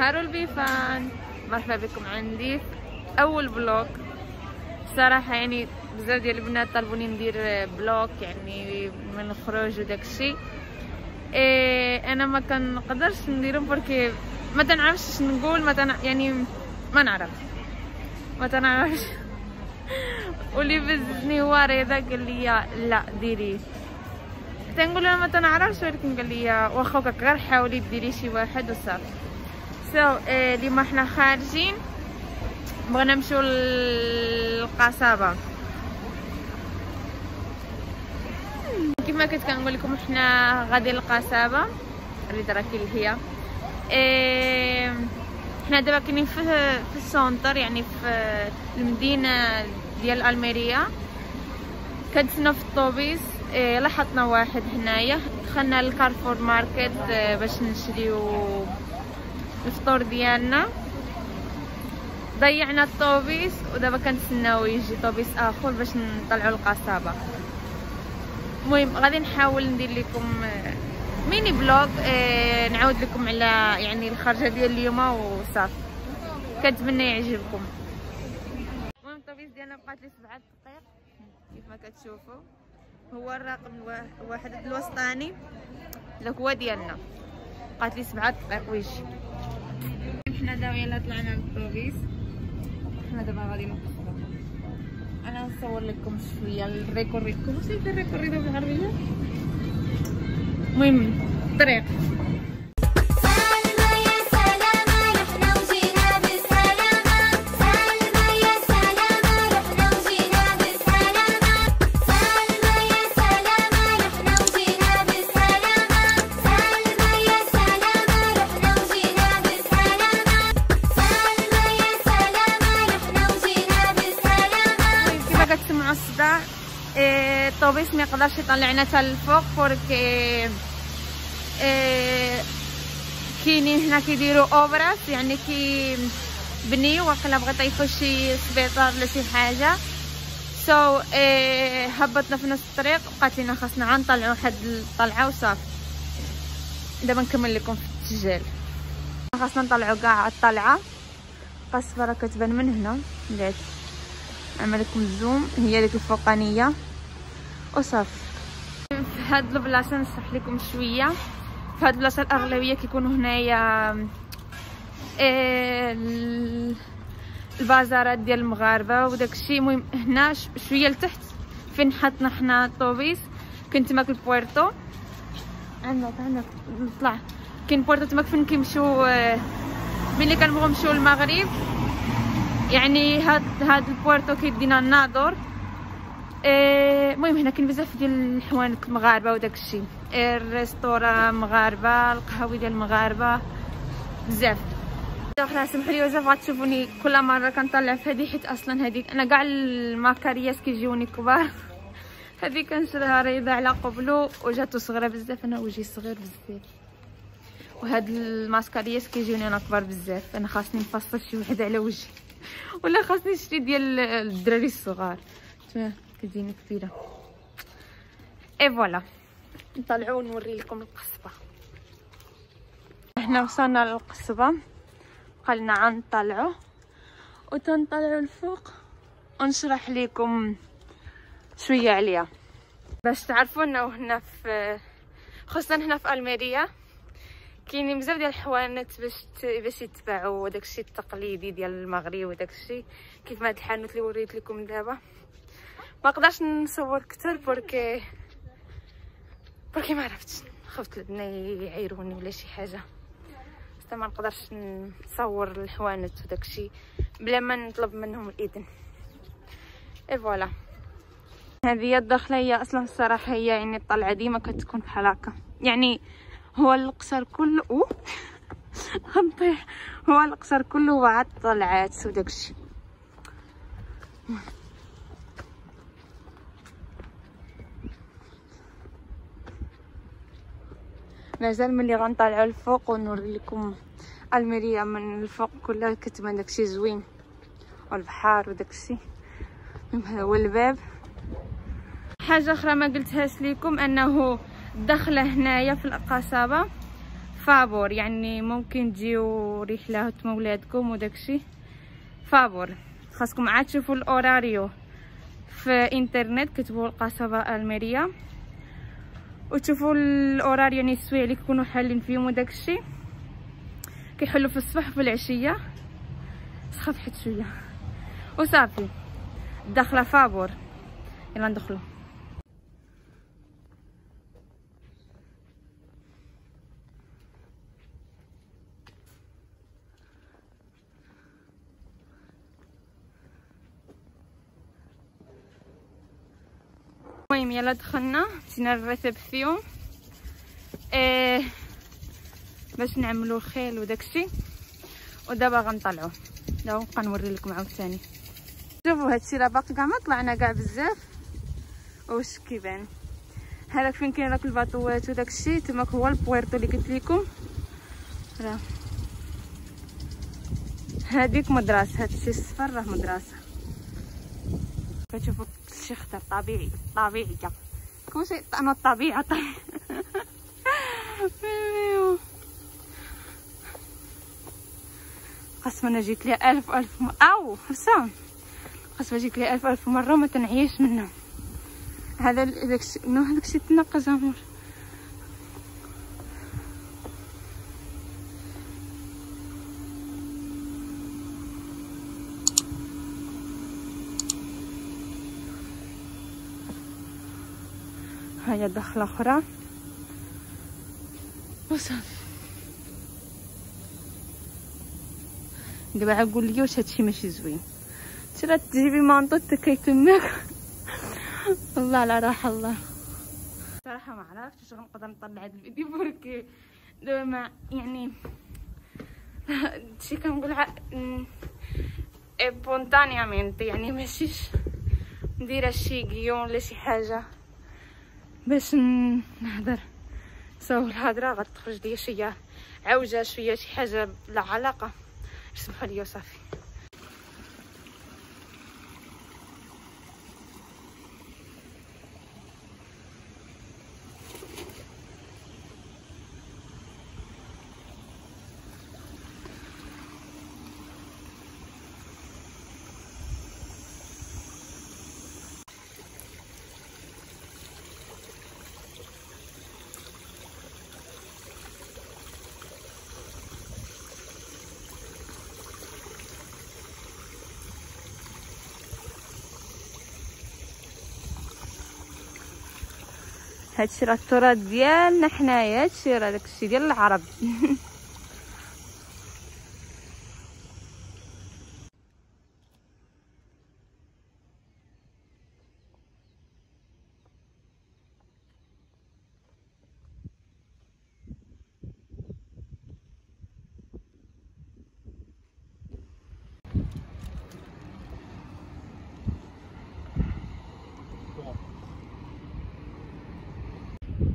هارو البيفان مرحبا بكم عندي. أول vlog. صراحة يعني بزاف ديال البنات طلبوني ندير vlog يعني من الخروج وداك الشيء. إيه أنا ما كنقدرش نديرهم بركي ما تنعرفش نقول ما تنع... يعني ما نعرف. ما تنعرفش. واللي بززني هو رضا قال لي لا ديريه تنقول أنا ما تنعرفش ولكن قال لي واخا غير حاولي ديري شي واحد وصافي. so اليوم حنا خارجين بغينا نمشيو للقصابة. كيف كنت كنقول لكم حنا غادي للقصابة اللي دراكي اللي هي. إيه حنا دابا كاينين في في ال centre يعني في المدينة ديال ألميريا. كنتسناو في الطوبيس. إيه لاحظنا واحد هنايا. دخلنا للكارفور ماركت إيه باش نشريو الفطور ديالنا. ضيعنا الطوبيس ودابا كنتسناو يجي طوبيس آخر باش نطلعوا القصابة. المهم غادي نحاول ندير لكم mini vlog آه نعاود لكم على يعني الخرجة ديال اليوم وصافي. كنتمنى يعجبكم. المهم الطوبيس ديالنا بقات لي سبعة دقائق كيف ما كتشوفوا هو الرقم واحد الوسطاني. هو ديالنا. بقات لي سبعة دقائق ويجي. حنا دابا يلا طلعنا للطوبيس حنا دابا غادي نقصرو أنا نصور لكم شوية الريكوريكو واش هيدا الريكوريدو بالعربيه المهم الطريق حتى للفوق porque كاينين هنا كيديروا obras يعني كي بنيو واقيلا بغا يطيفوا شي سبيطار ولا شي حاجة. so, هبطنا في نص الطريق. بقات لينا خاصنا نطلعوا واحد الطلعة وصافي. دابا نكمل لكم في التسجيل. خاصنا نطلعوا كاع الطلعة. قصفره كتبان من هنا. ليك نعمل لكم ال zoom. هي ديك الفوقانيه وصافي. في هاد البلاصة نشرح لكم شوية. في هاد البلاصة الأغلبية كيكونوا هنايا إيه البازارات ديال المغاربة وداك الشيء. المهم هنا شوية لتحت فين حطنا حنا الطوبيس كنت تماك ال puerto. عندك عندك نطلع. كاين puerto تماك فين كيمشيو ملي كنبغيو نمشيو للمغرب. يعني هاد هاد ال puerto كيدينا الناظور المهم إيه هنا كاين بزاف ديال الحوانت المغاربه وداك الشيء الريسطورات مغاربة القهاوي ديال المغاربه بزاف. أخرى سمحوا لي بزاف غتشوفوني كل مرة كنطلع في هذه حيت أصلا هذيك أنا كاع ال mascarillas كيجيوني كبار. هذه كنشريها ريضه على قبلو وجاتو صغيرة بزاف أنا وجهي صغير بزاف. وهاد ال mascarillas كيجيوني أنا كبار بزاف أنا خاصني نفصل شي وحدة على وجهي. ولا خاصني نشري ديال الدراري الصغار. كتجيني كبيره et voilà. نطلعوا ونوري لكم القصبة. إحنا وصلنا للقصبة. قالنا غنطلعوا وتنطلعوا الفوق ونشرح لكم شوية عليها. باش تعرفوا إنه هنا في خاصه هنا في ألميريا كاينين بزاف ديال الحوانت باش باش يتباعوا داكشي التقليدي ديال المغرب وداكشي كيف ما هاد الحانوت اللي وريت لكم دابا. ما قدرش نصور أكثر بركي بركي ما عرفتش. خفت البنات يعيروني ولا شي حاجة. حتى ما نقدرش نصور الحوانت وداكشي بلا ما نطلب منهم الإذن. اي فوالا هذه الدخله هي أصلا الصراحة هي يعني الطلعة ديما كتكون بحال هكا. يعني هو القصر كله. غنطيح هو القصر كله وعد طلعات وداكشي مازال ملي غنطلعوا الفوق ونوري لكم ألميريا من الفوق كلها كتبان داكشي زوين والبحر وداكشي. هو الباب. حاجة أخرى ما قلتهاش لكم أنه الدخله هنايا في القصبة. فابور يعني ممكن تجيو رحلة مولادكم وداكشي. فابور خاصكم عاد تشوفوا الأوراريو في إنترنت كتبوا القصبة ألميريا. وتشوفوا الاوراريو يعني السوايع اللي كيكونوا حالين فيهم وداكشي كيحلوا في الصباح وفي العشيه سخف حيت شوية وصافي داخله فابور يلا ندخلو يلا دخلنا نسينا نرتب فيهم. إيه باش نعملو الخيل وداكشي ودابا غنطلعو. دابا نبقى نوري لكم عاوتاني. شوفوا هادشي راه باقي كاع ما طلعنا كاع بزاف. واش كيبان. هذاك فين كاين داك الباطوات وداكشي تماك هو البويرتو اللي قلت لكم راه. هذيك مدرسة. هادشي الصفر راه مدرسة. كتشوفوا شي خضر طبيعي طبيعي كل شيء أنا الطبيعة. قسما أنا جيت لي ألف ألف م... أو حسام قسما جيت لي ألف ألف مرة ما تنعيش منه. هذا داكشي هذاك الشيء تنقز امور هيا دخلة أخرى. وصافي دابا عقول لي واش هادشي ماشي زوين. ترى تجيبي مانطو تكي تماك. الله على راحة الله. صراحة ما عرفتش واش غنقدر نطلع هاد الفيديو بركي دابا ما يعني هادشي كنقول بونتانيامنت يعني ماشيش ندير شي كيون ولا شي حاجة. باش نهضر سو الهضره غتخرج ليا شي عوجة شوية شي حاجة لا علاقة. سمحوا لي وصافي هادشي راه التراث ديالنا حنايا هادشي راه داكشي ديال العرب. المهم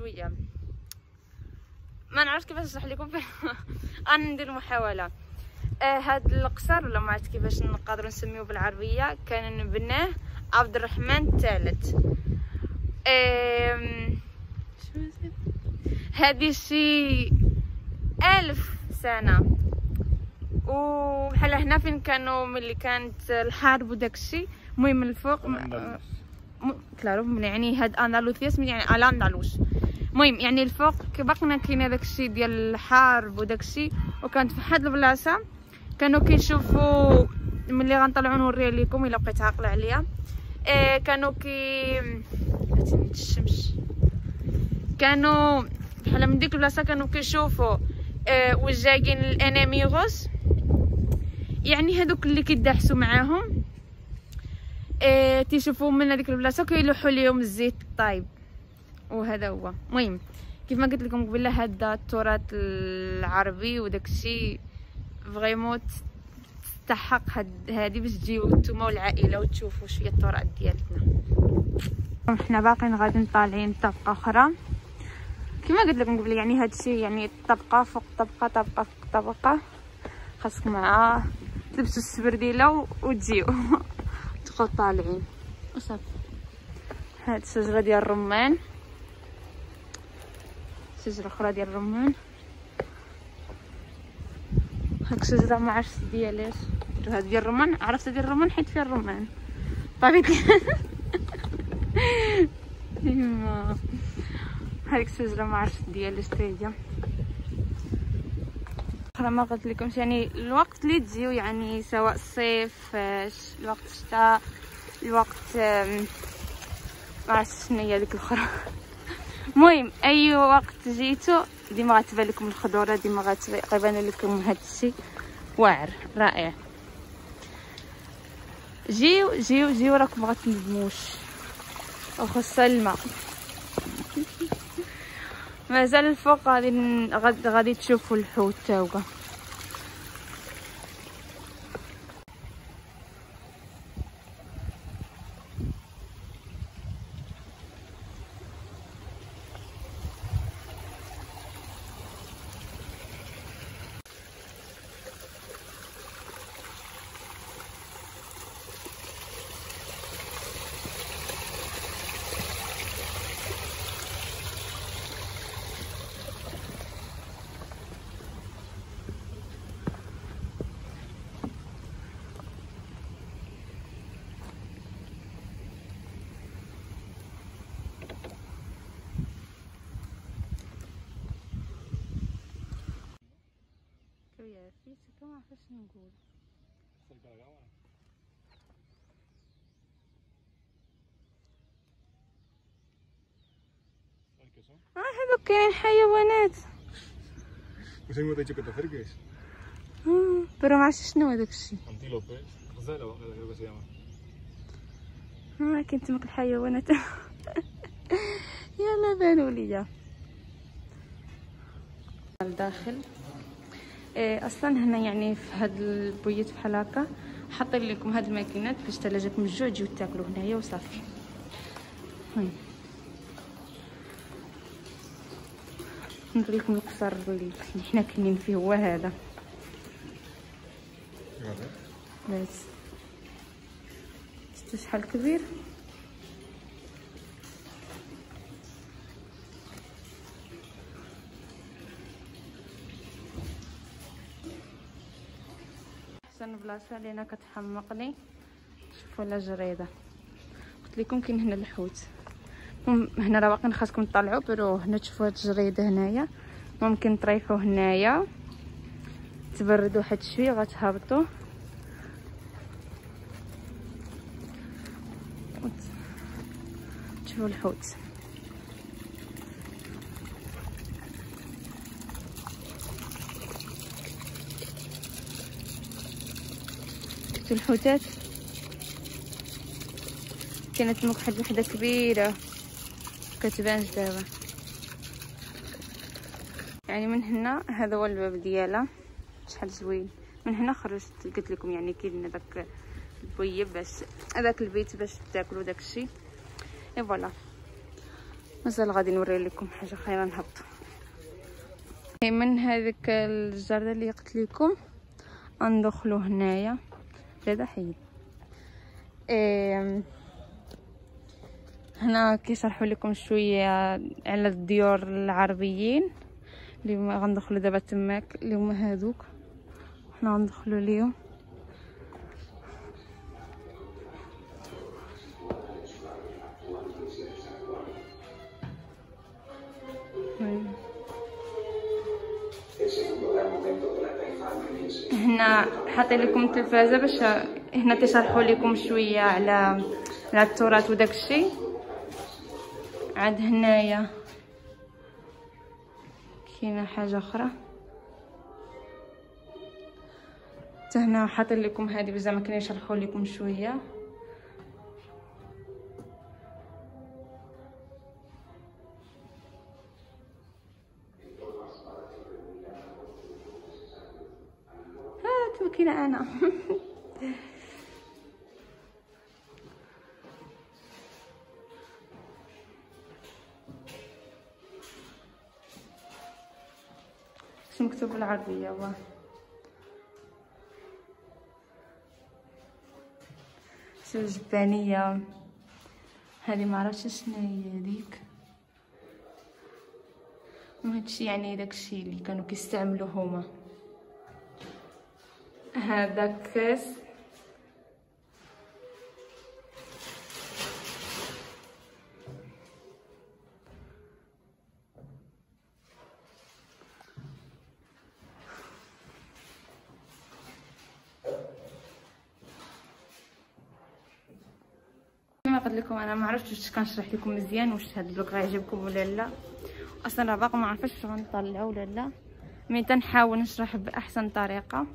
شوية. ما نعرفش كيفاش نشرح لكم أنا ندير محاولة. آه هاد القصر ولا ما عرفت كيفاش نقدروا نسميوه بالعربية كان بناه عبد الرحمن الثالث. هادي شي ألف سنة. وبحال هنا فين كانوا ملي كانت الحرب وداكشي المهم الفوق كلارو يعني هاد اندلسيا سميت يعني الأندلس. المهم يعني الفوق باقنا كاين داكشي ديال الحرب وداكشي وكانت في واحد البلاصة. كانوا كيشوفوا ملي غنطلعوا نوريها لكم إلا بقيت عاقلة عليا. إيه كانوا كي الشمس. كانوا بحال من ديك البلاصة كانوا كيشوفوا واش جايين الاناميغوس يعني هذوك اللي كيدحسوا معاهم. إيه تيشوفوا من هذيك البلاصة كيلوحوا ليهم الزيت طايب وهذا هو. المهم كيف ما قلت لكم قبل هذا التراث العربي وداك الشيء فريمون تستحق هذه باش تجيو نتوما والعائلة وتشوفوا شوية التراث ديالتنا. حنا باقيين غادي طالعين طبقة أخرى. كما قلت لكم قبل يعني هذا الشيء يعني طبقة فوق طبقة طبقة فوق طبقة. خاصكم مع تلبسوا السبرديله وتجيو. تدخلوا طالعين. وصافي. هاد الشجره ديال الرمان. شجره أخرى ديال الرمان هاك شجره ما عرفت ديالاش هاد ديال الرمان عرفت ديال الرمان حيت فيها الرمان. طبيعي. ايوا هذيك الشجره ما عرفت ديالاش تاهي أخرى ما قلت يعني الوقت اللي تجيو يعني سواء الصيف الوقت الشتاء الوقت ما عرفت شنو هي ديك الأخرى. المهم أي وقت جيتو ديما غتبان لكم الخضورة ديما غتبان لكم هذا الشيء واعر رائع. جيو جيو جيو راكم غتندموش وخاصه الماء مازال الفوق غادي غادي تشوفوا الحوت تا هو فيسك ما عرفت شنو نقول آه هذوك كاين حيوانات. واش هو دايتو كتفرقش آه برا ما عرفتش شنو هذاك الشيء. انتيلوبي. غزالة ولا غزاله آه كاين تمك الحيوانات. يلا بانوا ليا. الداخل إيه أصلا هنا يعني في هاد البويت بحال هكا حاطين لكم هاد الماكينات باش تلاجاكم الجوع تجيو تاكلوا هنايا وصافي. نوريكم القصر اللي حنا كاينين فيه هو هذا. بس. شفتوا شحال كبير؟ احسن بلاصة لينا كتحمقني. شوفوا لا جريدة. قلت لكم كاين هنا الحوت. هنا راه باقي خاصكم تطلعوا برو هنا تشوفوا هاد الجريده هنايا. ممكن تريحوا هنايا. تبردوا واحد شوية غتهبطوا تشوفوا الحوت. الحوتات؟ كانت واحد وحدة كبيرة. كتبان دابا يعني من هنا هذا هو الباب ديالها شحال زوين. من هنا خرجت قلت لكم يعني كاين داك البويب باش هذاك البيت باش تاكلوا داكشي et voilà. مازال غادي نوري لكم حاجة خير نهبط. من هذيك الجردة اللي قلت لكم ندخلوا هنايا. هذا حيد إيه هنا كيشرحوا لكم شوية على الديور العربيين اللي هما غندخلوا دابا تماك اللي هما هادوك. حنا غندخلوا ليهم. هنا حاطين لكم التلفازة باش هنا تشرحوا لكم شوية على على التراث وداك الشيء عاد هنايا. كاينة حاجة أخرى؟ حتى هنا حاطين لكم هذه بزاف ما كاينش نشرحوا لكم شوية. ها تما أنا. بالعربيه واه شو جبانيه هذه ما عرفتش شنو هي هذيك. وهادشي يعني داكشي اللي كانوا كيستعملوه هما. هذا كاس قلت لكم أنا ما عرفتش واش كنشرح لكم مزيان واش هاد البلوك غيعجبكم ولا لا. أصلا راه باقا ما عرفتش واش غنطلع ولا لا. مي تنحاول نشرح بأحسن طريقة.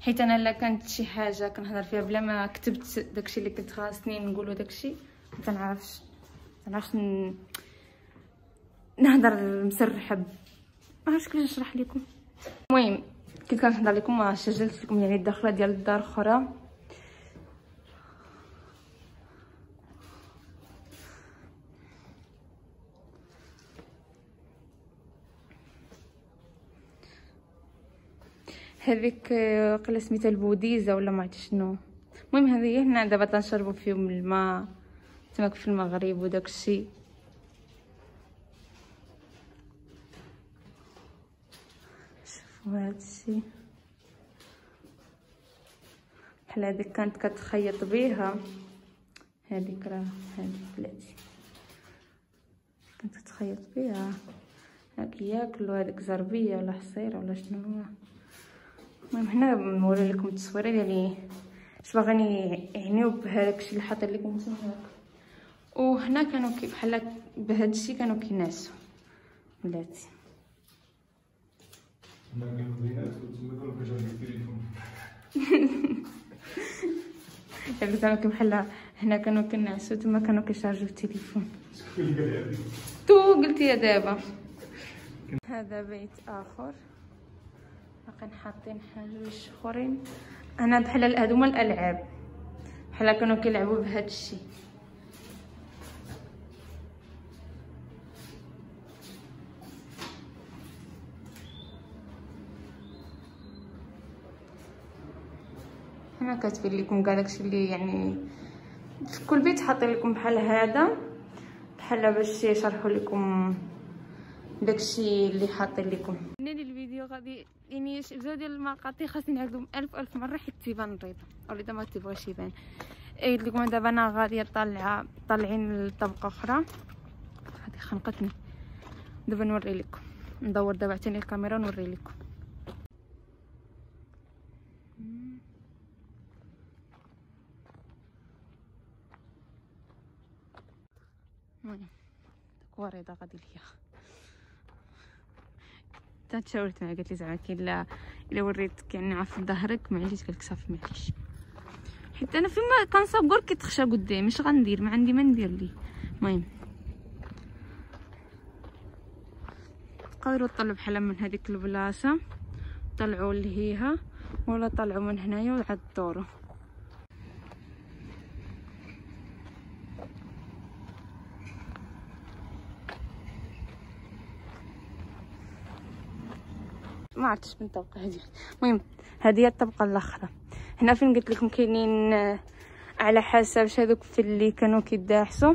حيت أنا الا كانت شي حاجة كنهضر فيها بلا ما كتبت داكشي اللي كنت خاصني نقولو داكشي ما تنعرفش. تنعرفش ن... نهضر مسرحه. ما عرفتش كيفاش نشرح لكم. المهم كنت كنهضر لكم سجلت لكم يعني الدخلة ديال الدار أخرى. هذيك قلة سميتها البوديزة ولا ما عرفت شنو. المهم هذه هنا دابا تنشربوا فيهم الماء. تماك في المغرب وداك الشيء. شوفوا هذا الشيء. بحال هذيك كانت كتخيط بيها. هذيك راه هذيك بلاتي. كانت تخيط بيها. هاك ياكلوا هذيك زربية ولا حصيرة ولا شنو. هو المهم هنا نوري لكم التصويره ديالي اش باغيين يعنيو بهذاك الشيء اللي حاطين لكم وهنا كانوا كي بحال بهذا الشيء كانوا كيناسوا بلاتي. دابا زعما كي بحال هنا كانوا كنعسوا تما كانوا كيشارجوا التليفون. تو قلتي دابا. هذا بيت آخر. باقيين حاطين حوايج أخرين. أنا بحال هادوما الألعاب بحال كانوا كيلعبوا بهذا الشيء هنا كاتبين لكم كاع داكشي اللي يعني في كل بيت حاطين لكم بحال هذا بحال باش يشرحوا لكم داكشي اللي حاطين لكم نادي الفيديو غادي يعني بزاف ديال المقاطع خاصني نعاودهم ألف ألف مرة حيت تيبان ريض أو اذا ما تيبغيش يبان. قلت لكم دابا أنا غادي طالعه طالعين لطبقة أخرى. هذه خنقتني. دابا نوري لكم. ندور دابا عتاني الكاميرا نوري لكم. المهم وريضه غادي ليا. حتى تشاورت معها قالت لي زعما كي إلا الا وريتك يعني عارف ظهرك ما عنديش قالك صافي معليش حيت أنا فيما كنصور كيتخشى قدامي اش غندير ما عندي ما ندير ليه. المهم. تقدروا تطلعوا بحال من هذيك البلاصة طلعوا لهيها ولا طلعوا من هنايا وعاد دوروا عرفتش من طبقه هذه. المهم هذه هي الطبقة الأخرى. هنا فين قلت لكم كاينين على حسب هذوك في اللي كانوا كيداحسوا.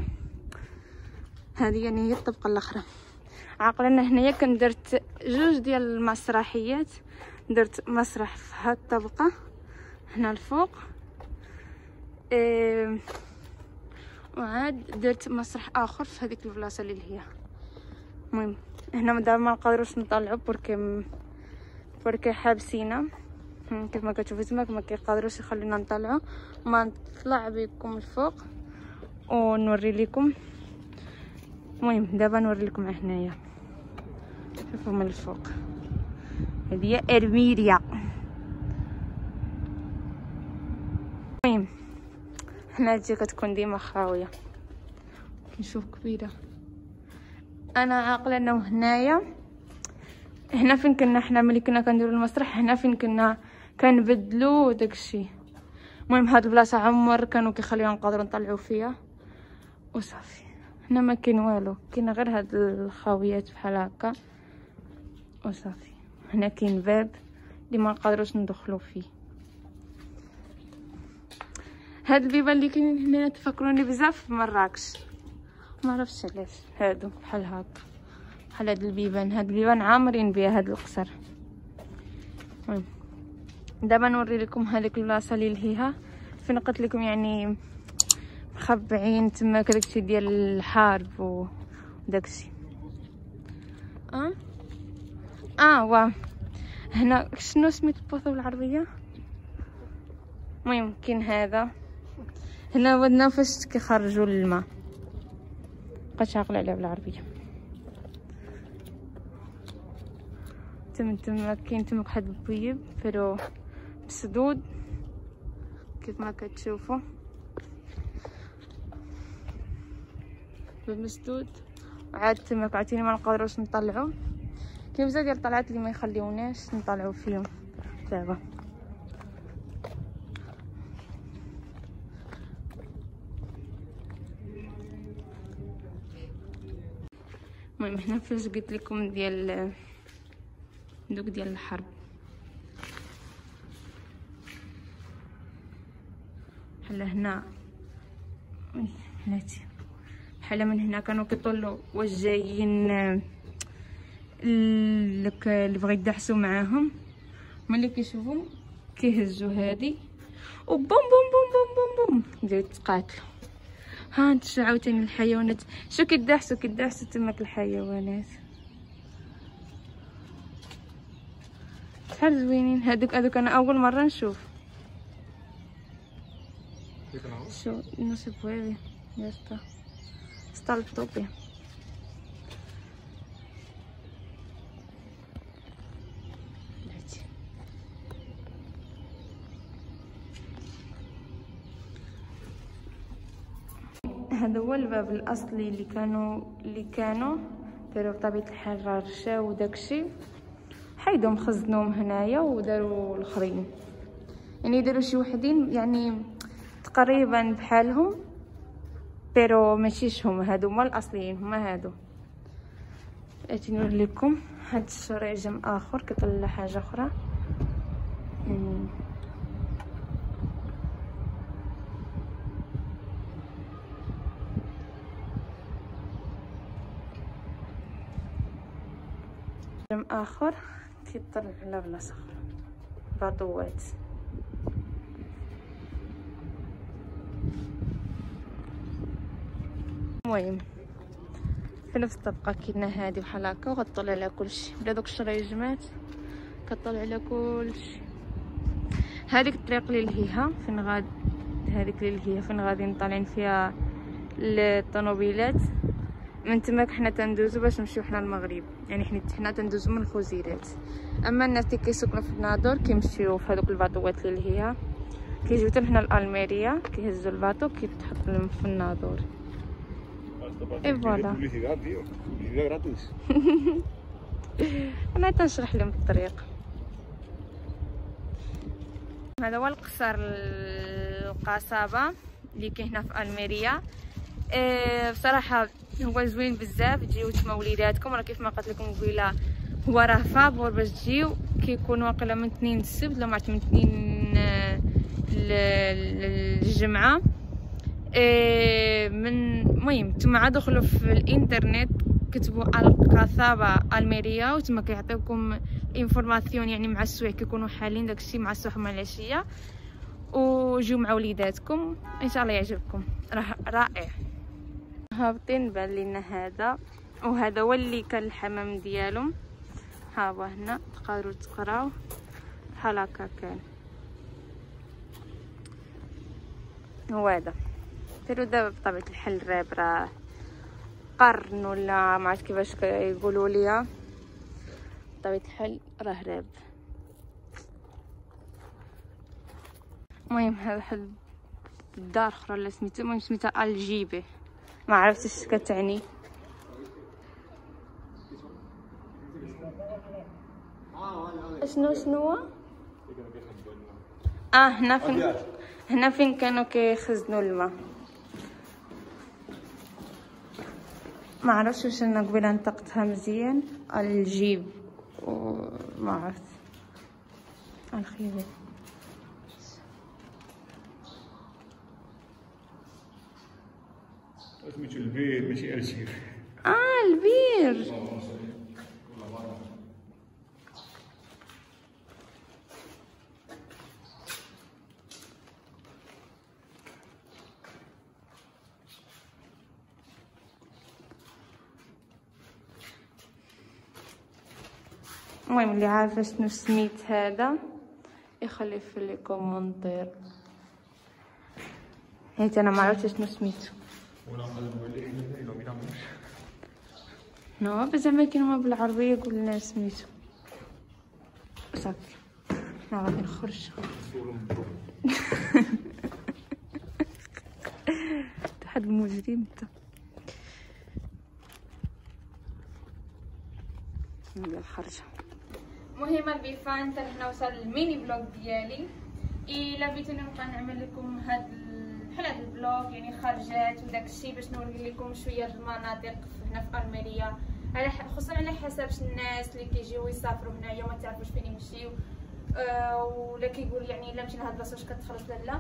هذه يعني هي الطبقة الأخرى. عاقلنا هنايا كان درت جوج ديال المسرحيات. درت مسرح في هاد الطبقة هنا الفوق. وعاد درت مسرح آخر في هذيك البلاصة اللي هي. المهم هنا دابا ما نقدروش نطلعوا بركي بركي حابسينا كيف ما كتشوفوا تما ما كيقدروش يخلينا نطلعوا ما نطلع بكم الفوق ونوري لكم المهم دابا نوري لكم هنايا شوفوا من الفوق هذه ارميريا المهم هنا تجي كتكون ديما خاويه نشوف كبيره أنا عاقله انه هنايا هنا فين كنا حنا ملي كنا كنديروا المسرح هنا فين كنا كنبدلو داكشي. المهم هاد البلاصة عمر كانوا كيخليونا نقدروا نطلعوا فيها. وصافي. هنا ما كاين والو كاين غير هاد الخاويات بحال هكا. وصافي. هنا كاين باب اللي ما نقدروش ندخلوا فيه. هاد البيبان اللي كاينين هنا تفكروني بزاف بمراكش ما عرفتش علاش هادو بحال هكا. بحال هاد البيبان. هاد البيبان عامرين بها هاد القصر. دابا نوري لكم هذيك البلاصة اللي لهيها. فين قلت لكم يعني مخبعين تما داكشي ديال الحرب وداكشي أه؟ أه وا. هنا شنو سميت البوثو بالعربية؟ المهم كاين هذا. هنا ودنا فاش كيخرجوا الماء بقيت عاقلة عليها بالعربية. تم تما كاين تما واحد البويب فيرو مسدود كيف ما كتشوفوا. مسدود وعاد تماك عاوتاني ما نقدروش نطلعو. كاين بزاف ديال الطلعات اللي ما يخليوناش نطلعو فيهم. دابا. المهم هنا فاش قلت لكم ديال دوك ديال الحرب. بحال هنا. هناتي بحال من هنا كانوا كيطلوا واش جايين لك اللي بغا يدحسوا معاهم. ملي كيشوفوا كيهزوا هادي. وبوم بوم بوم بوم بوم بوم بداو يتقاتلوا ها انت عاوتاني الحيوانات؟ شو كيدحسوا كيدحسوا تماك الحيوانات. شحال زوينين هادوك هادوك أنا أول مرة نشوف. شو؟ no se puede ya está está هذا هو الباب الأصلي اللي كانوا اللي كانوا. داروا بطبيعة الحال رشاو وداكشي حيدهم خزنوهم هنايا وداروا الآخرين. يعني داروا شي وحدين يعني تقريبا بحالهم بيرو ماشيش هما هادو هما الأصليين هما هادو. اتي نوري لكم هاد الشريجم آخر كيطلع حاجة أخرى. يعني آخر. كيطلع على بلاصة. باطوات المهم في نفس الطبقة كاينة هادي بحال هكا وغطلع على كلشي. بلا دوك الشريجمات كطلع على كلشي. هذيك الطريق اللي لهيها فين غاد هذيك اللي لهيها فين غادي طالعين فيها الطوموبيلات. من تماك حنا تندوزو باش نمشيو حنا المغرب. يعني حنا حنا تندوزو من الخزيرات أما الناس اللي كيسكنوا في الناظور كيمشيو في هذوك الباطوات اللي لهيها كيجيو حتى هنا لالميريا كيهزوا الباطو كيتحط لهم في الناظور. et voilà. أنا تنشرح لهم الطريق. هذا هو القصر القصابة اللي كاين هنا في ألميريا. إيه بصراحة هو زوين بزاف تجيو تما وليداتكم. راه كيف ما قلت لكم قبيلة هو راه فابور باش تجيو كيكون واقيلا من اثنين السبت ولا من اثنين الجمعه إيه من المهم تما دخلوا في الانترنت كتبوا القصابة الميريا وتما كيعطيوكم information يعني مع السوايع كيكونوا حالين داكشي مع الصبح مع العشية. وجيو مع وليداتكم. إن شاء الله يعجبكم. راه رائع. هابطين بان لينا هذا وهذا هو اللي كان الحمام ديالهم. ها هو هنا تقدروا تقراو. بحال هكا كان. هو هذا. ديروا دابا بطبيعة الحال الراب راه قرن ولا ما عرفت كيفاش يقولوا ليا. بطبيعة الحال راه راب. المهم هذا الدار أخرى لا سميتها المهم سميتها الجيبه ما عرفت إيش كتعني. شنو شنو آه هنا فين. هنا فين كانوا كيخزنوا الماء. ما عرفتش واش أنا قبيلة نطقتها مزيان. الجيب وما عرفت. الخيبة. سميتو البيت ماشي ارشيف آه البير. المهم اللي عارفة شنو سميت هذا؟ يخلي في لي كومونتير حيت أنا ما عرفتش شنو سميتو ولا نقلبوا عليه حنا يوم يناموش نو بس زعما كلمة بالعربية قول لنا سميتو صافي. حنا غادي نخرج. واحد المجرم انت نبدا الخرجة المهم les fans حتى هنا وصل ال mini vlog ديالي. إلا بغيتوني نبقى نعمل لكم هاد بحال هاد ال vlog يعني خرجات وداك الشيء باش نوري لكم شوية المناطق هنا في ألميريا على خصوصا على حسب الناس اللي كيجيو يسافروا هنايا وما تعرفوش فين يمشيو. آه ولا كيقول يعني إلا مشينا لهاد البلاصة واش كتخلص لا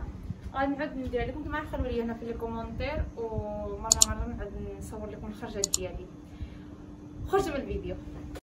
غادي نعاود ندير لكم كما خلوا لي هنا في les commentaires ومرة مرة نعاود نصور لكم الخرجات ديالي. خرجوا من الفيديو.